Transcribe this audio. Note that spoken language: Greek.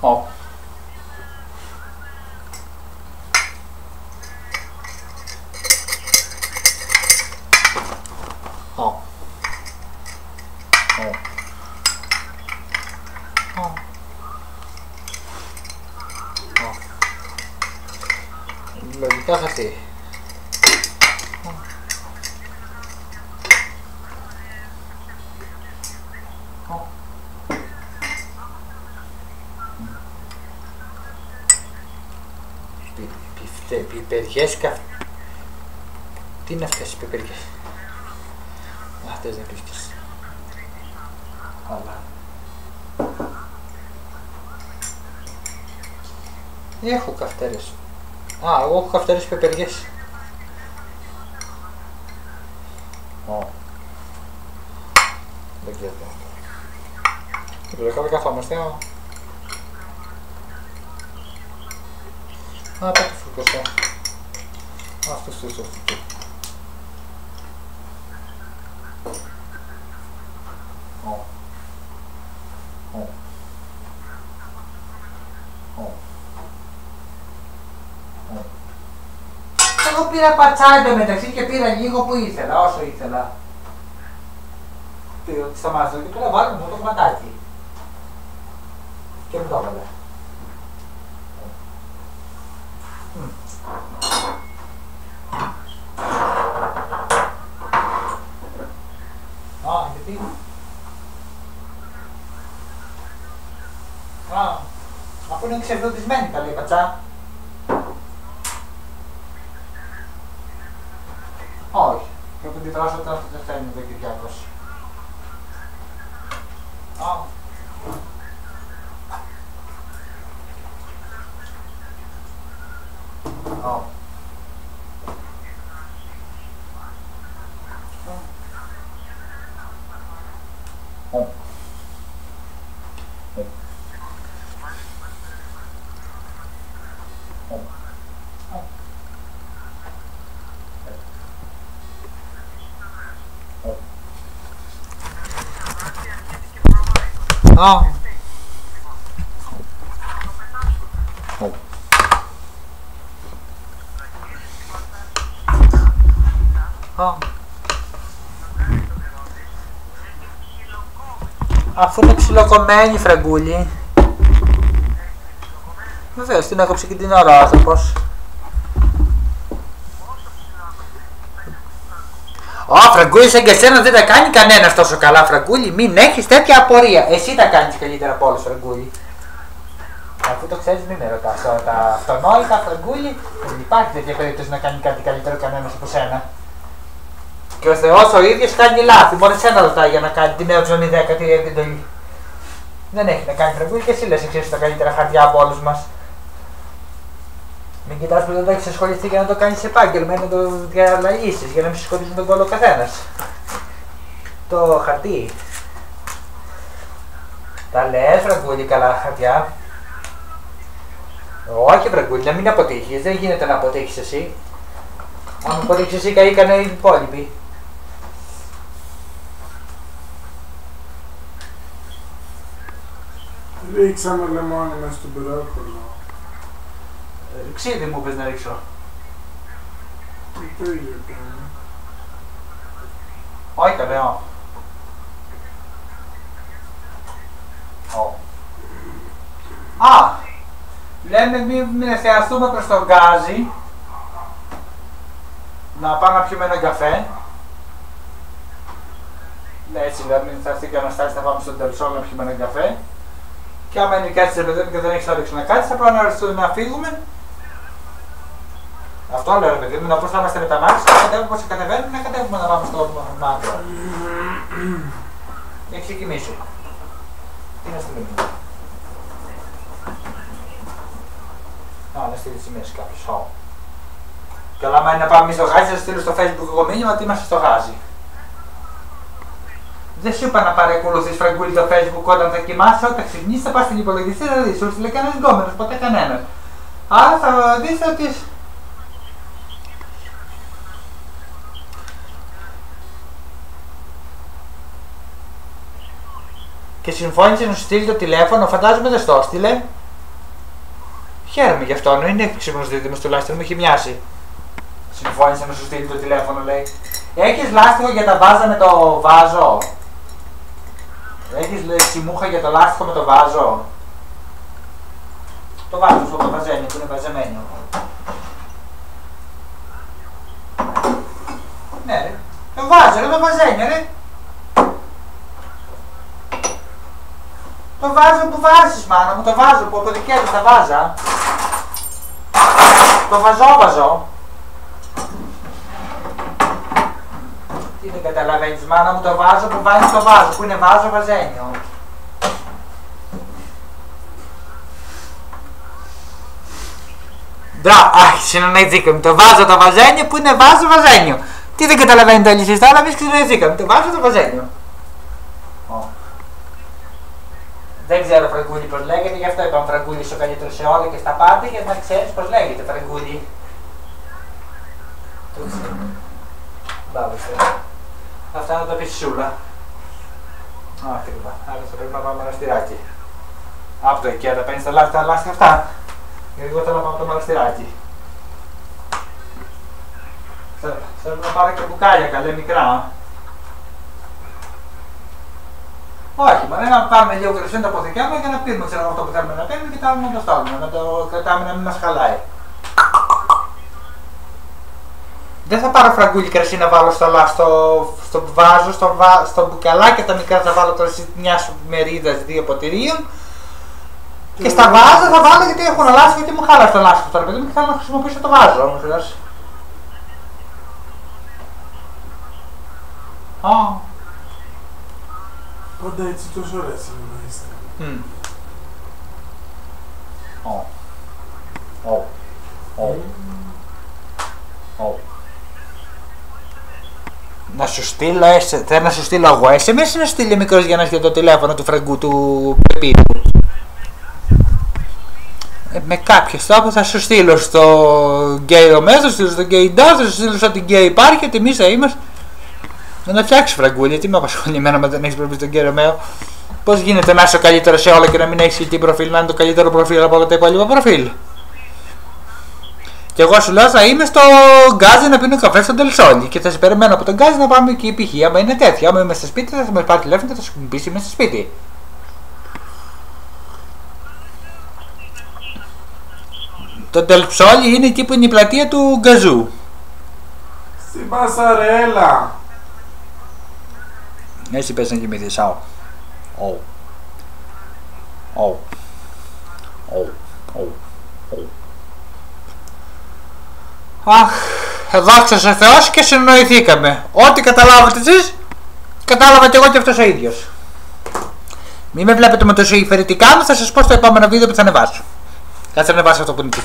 Ω. Ω. Ω. Ω. Ω. Λογικά χαρτί. Ω. Πιπεριές κα... Τι είναι αυτές οι πιπεριές; Αυτές δεν βρίσκεις. Αλλά... Έχω καυτέρες. Α, εγώ έχω καυτέρες πιπεριές. Ω. Δεν ξέρω. Δεν καθόμαστε. Α. Α, πάτε φουρκωσέ. Αυτός, αυτό, αυτό. αυτό. Ω. Ω. Ω. Ω. Εγώ πήρα πατσά μεταξύ και πήρα λίγο που ήθελα, όσο ήθελα. Πήρα τη σταμάτησα και τώρα βάλω μου το κομματάκι. Και μου το έβαλε. Α, γιατί. Α, αφού είναι ξεδοτισμένη καλή πατσά. Όχι. Και από την τράσω τώρα δεν φέρνει εδώ Κυριάκος. Α. Α. Ω. Ω. Ω. Α. Ω. Α. Αφού είναι ψιλοκομμένη η φραγκούλη. Βεβαίως, την έκοψε και την ώρα ο άνθρωπος. Ω, φραγκούλη σαν και εσένα δεν τα κάνει κανένας τόσο καλά, φραγκούλη. Μην έχεις τέτοια απορία. Εσύ τα κάνεις καλύτερα από όλους, φραγκούλη. Αφού το ξέρεις, μην με ρωτάς τώρα τα αυτονόητα, φραγκούλη. Δεν υπάρχει τέτοια περίπτωση να κάνει κάτι καλύτερο κανένας από σένα. Και ο Θεός ο ίδιος κάνει λάθη. Μόνο εσένα ρωτάει για να κάνει την νέο ψωμί 10 τη εντολή. Δεν έχει να κάνει φραγκούλη και εσύ λες εξής τα καλύτερα χαρτιά από όλους μας. Μην κοιτάς που δεν το έχεις ασχοληθεί για να το κάνεις επάγγελμα ή να το διαλαλήσεις για να μην σου σκοτίζουν τον κόλλο ο καθένας. Το χαρτί. Τα λες φραγκούλη καλά χαρτιά. Όχι φραγκούλη, να μην αποτύχεις. Δεν γίνεται να αποτύχεις εσύ. Αν αποτύχεις εσύ καήκανε οι υπόλοιποι. Ρίξαμε λεμόνι μες στον πυρόχολο. Ε, Ξύδι μου πες να ρίξω. Το ίδιο κάνει. Όχι το λέω. Ω. Α! Λέμε μην, μην ευθεαστούμε προς τον γκάζι. Να πάμε να πιούμε έναν καφέ. Ναι, έτσι λέμε, μην θα έρθει και ο Αναστάσης, θα πάμε στον Τελσό να πιούμε έναν καφέ. Και άμα είναι κάτι σε παιδί μου και δεν έχεις όρεξη να κάτσεις, θα πάμε να, έρθουμε να φύγουμε. Αυτό λέω ρε παιδί μου, να πώς θα είμαστε με τα μάτια, να κατέβουμε πώς κατεβαίνουμε, να κατέβουμε να πάμε στο μάτιο. Για ξεκινήσω. Τι να στείλουμε. Α, να στείλει σημείες κάποιος. Ω. Καλά, άμα είναι να πάμε εμείς στο γάζι, θα στείλω στο facebook εγώ μήνυμα ότι είμαστε στο γάζι. Δεν σου είπα να παρακολουθείς φραγκούλι το facebook όταν θα κοιμάσαι, όταν ξυπνήσεις θα πας στην υπολογιστή, θα δεις, σου στείλε κανένας γκόμενος, ποτέ κανένας. Άρα θα δεις ότι και συμφώνησε να σου στείλει το τηλέφωνο, φαντάζομαι δεν στο έστειλε. Χαίρομαι γι' αυτό, είναι έξυπνο δίδυμος τουλάχιστον, μου έχει μοιάσει. Συμφώνησε να σου στείλει το τηλέφωνο, λέει. Έχεις λάστιχο για τα βάζα με το βάζο; Έχεις τσιμούχα για το λάστιχο με το βάζο; Το βάζο στο το βαζένιο που είναι βαζεμένο. Ναι, ρε. Το βάζο, ρε, το βαζένιο, ρε. Το βάζο που βάζεις μάνα μου, το βάζο που αποδικεύεις τα βάζα. Το βαζόβαζο. Τι δεν καταλαβαίνεις μάνα μου, το βάζο που βάζεις το βάζο, που είναι βάζο βαζένιο. Μπράβο, αχ, συνονέζηκαμε. Το βάζο το βαζένιο που είναι βάζο βαζένιο. Τι δεν καταλαβαίνετε όλοι εσείς, αλλά εμείς συνονέζηκαμε. Το βάζο το βαζένιο. Δεν ξέρω Φραγκούλη πώ λέγεται, γι' αυτό είπαμε Φραγκούλη ο καλύτερος σε όλα και στα πάντα, για να ξέρεις πώ λέγεται Φραγκούλη. Το ξέρω. Μπράβο, Αυτά να τα πεις σούλα. Ακριβά. Άρα θα πρέπει να πάμε μοναστηράκι. Από το εκεί, θα παίρνεις τα λάθη, τα λάθη αυτά. Γιατί εγώ θέλω να πάω το μοναστηράκι. Θέλω να πάρω και μπουκάλια καλέ μικρά. Όχι, μπορεί να πάρουμε λίγο κρυσό να το αποθηκεύουμε για να πίνουμε ξέρω, αυτό που θέλουμε να πίνουμε και το άλλο να το στάλουμε, να το κρατάμε να μην μας χαλάει. Δεν θα πάρω φραγκούλι κρασί να βάλω στο, στο, στο βάζο, στο, βα, στο μπουκαλάκι τα μικρά θα βάλω τώρα μια μερίδας δύο ποτηρίων. Και στα βάζα θα βάλω γιατί έχω να λάσω γιατί μου χάλασε το λάσο τώρα παιδί μου και θέλω να χρησιμοποιήσω το βάζο όμως. Oh. Πάντα έτσι τόσο ωραία σήμερα είστε. Mm. Oh. Oh. Oh. Oh. Να σου στείλω, θέλω να σου στείλω εγώ SMS ή να στείλει μικρός για να έρθει το τηλέφωνο του φραγκού του Πεπίτου. Ε, με κάποιο τρόπο θα σου στείλω στο Gay Romeo, θα σου στείλω στο γκέι Ντά, θα σου στείλω στο ό,τι γκέι υπάρχει, ότι εμείς θα είμαστε. Να φτιάξεις φραγκούλια, τι με απασχολεί εμένα με δεν έχεις προφίλ στον κύριο Μέο. Πώς γίνεται να είσαι ο καλύτερος σε όλα και να μην έχεις τι προφίλ, να είναι το καλύτερο προφίλ από όλα τα υπόλοιπα προφίλ; Και εγώ σου λέω θα είμαι στο γκάζι να πίνω καφέ στον Τελσόνι και θα σε περιμένω από τον γκάζι να πάμε εκεί π.χ. Άμα είναι τέτοια, άμα είμαι στο σπίτι θα με πάρει τηλέφωνο και θα σου κουμπίσει μέσα στο σπίτι. Το Τελψόλι είναι εκεί που είναι η πλατεία του Γκαζού. Στην Πασαρέλα. Έτσι πες να κοιμηθείς, αου. Ω. Ω. Ω. Ω. Αχ, δόξα σε Θεός και συνοηθήκαμε. Ό,τι καταλάβατε εσείς, κατάλαβα και εγώ και αυτός ο ίδιος. Μην με βλέπετε με το ζωηφερητικά μου, θα σας πω στο επόμενο βίντεο που θα ανεβάσω. Κάτσε να ανεβάσω αυτό που είναι το